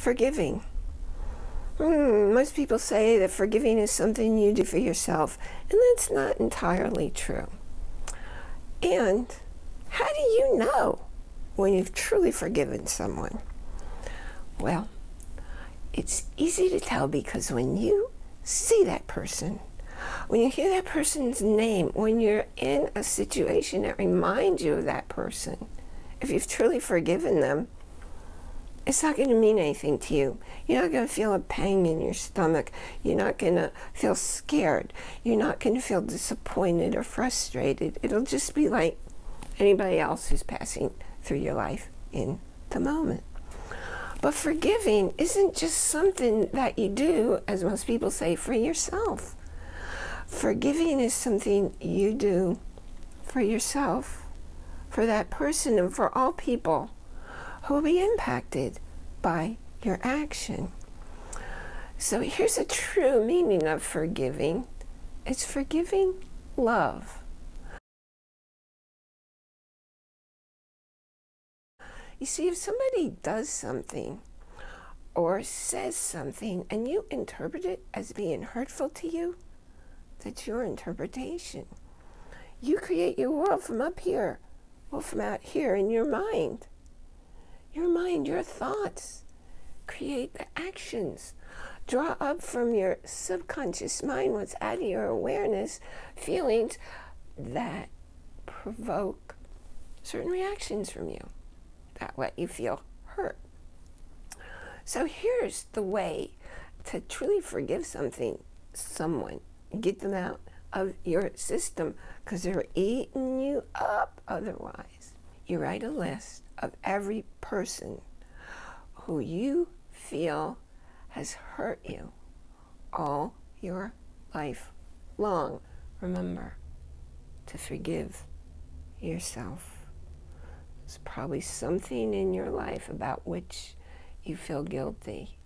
forgiving. Hmm, most people say that forgiving is something you do for yourself, and that's not entirely true. And how do you know when you've truly forgiven someone? Well, it's easy to tell because when you see that person, when you hear that person's name, when you're in a situation that reminds you of that person, if you've truly forgiven them, it's not going to mean anything to you. You're not going to feel a pang in your stomach. You're not going to feel scared. You're not going to feel disappointed or frustrated. It'll just be like anybody else who's passing through your life in the moment. But forgiving isn't just something that you do, as most people say, for yourself. Forgiving is something you do for yourself, for that person, and for all people will be impacted by your action. So here's a true meaning of forgiving it's forgiving love. You see, if somebody does something or says something and you interpret it as being hurtful to you, that's your interpretation. You create your world from up here, well, from out here in your mind. Your mind, your thoughts create the actions. Draw up from your subconscious mind what's out of your awareness, feelings that provoke certain reactions from you that let you feel hurt. So here's the way to truly forgive something, someone, get them out of your system because they're eating you up otherwise. You write a list of every person who you feel has hurt you all your life long. Remember to forgive yourself. There's probably something in your life about which you feel guilty.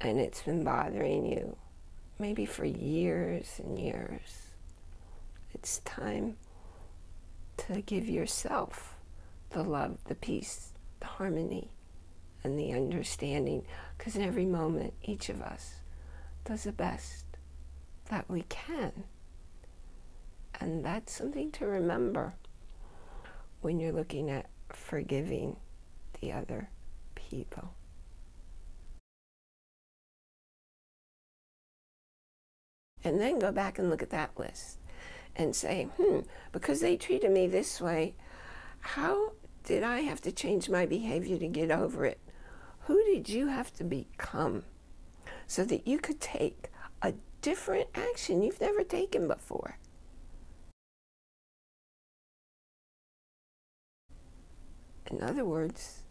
And it's been bothering you maybe for years and years. It's time to give yourself the love, the peace, the harmony, and the understanding. Because in every moment, each of us does the best that we can. And that's something to remember when you're looking at forgiving the other people. And then go back and look at that list and say, hmm, because they treated me this way, how did I have to change my behavior to get over it? Who did you have to become so that you could take a different action you've never taken before? In other words,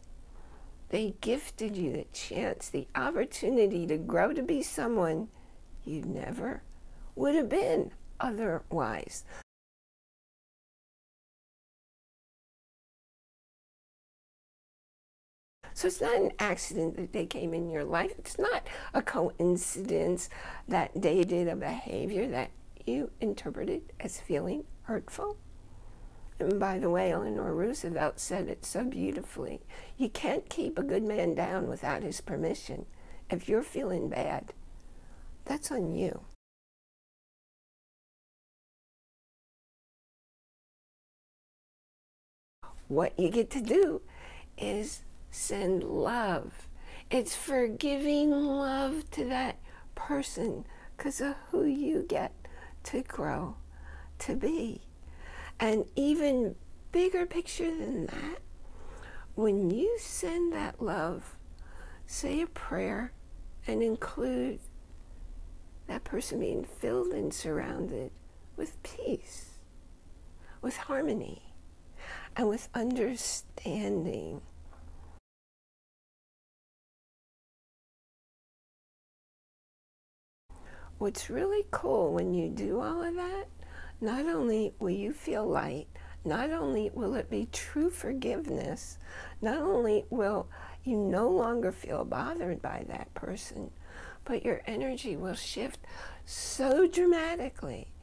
they gifted you the chance, the opportunity to grow to be someone you never would have been otherwise. So it's not an accident that they came in your life. It's not a coincidence that they did a behavior that you interpreted as feeling hurtful. And by the way, Eleanor Roosevelt said it so beautifully. You can't keep a good man down without his permission. If you're feeling bad, that's on you. What you get to do is send love. It's forgiving love to that person because of who you get to grow to be. And even bigger picture than that, when you send that love, say a prayer and include that person being filled and surrounded with peace, with harmony, and with understanding. What's really cool when you do all of that, not only will you feel light, not only will it be true forgiveness, not only will you no longer feel bothered by that person, but your energy will shift so dramatically.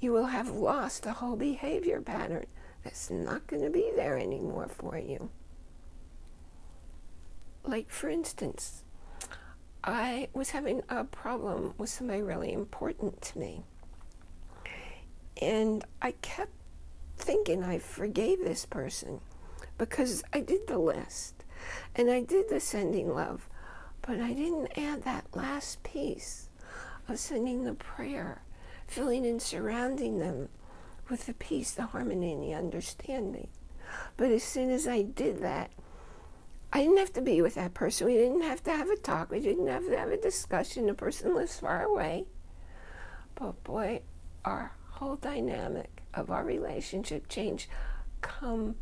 You will have lost a whole behavior pattern that's not going to be there anymore for you. Like, for instance, I was having a problem with somebody really important to me. And I kept thinking I forgave this person because I did the list and I did the sending love, but I didn't add that last piece of sending the prayer, filling and surrounding them with the peace, the harmony, and the understanding. But as soon as I did that, I didn't have to be with that person. We didn't have to have a talk. We didn't have to have a discussion. The person lives far away. But boy, our whole dynamic of our relationship changed completely.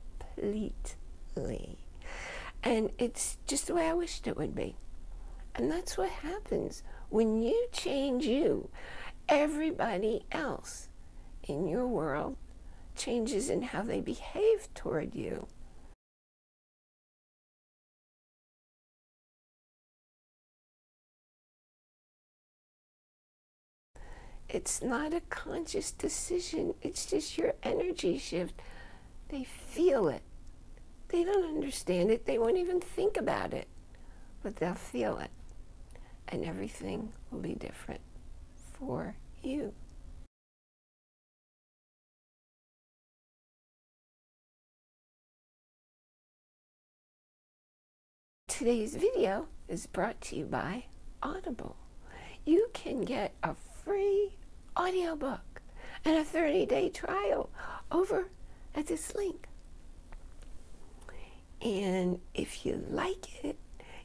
And it's just the way I wished it would be. And that's what happens when you change you. Everybody else in your world changes in how they behave toward you. It's not a conscious decision, it's just your energy shift. They feel it. They don't understand it, they won't even think about it, but they'll feel it. And everything will be different for you. Today's video is brought to you by Audible. You can get a free audiobook and a 30 day trial over at this link. And if you like it,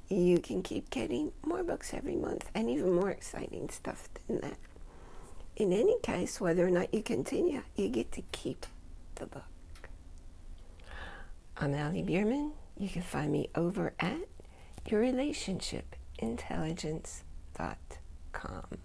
you can keep getting more books every month and even more exciting stuff than that. In any case, whether or not you continue, you get to keep the book. I'm Ali Bierman. You can find me over at yourrelationshipintelligence.com.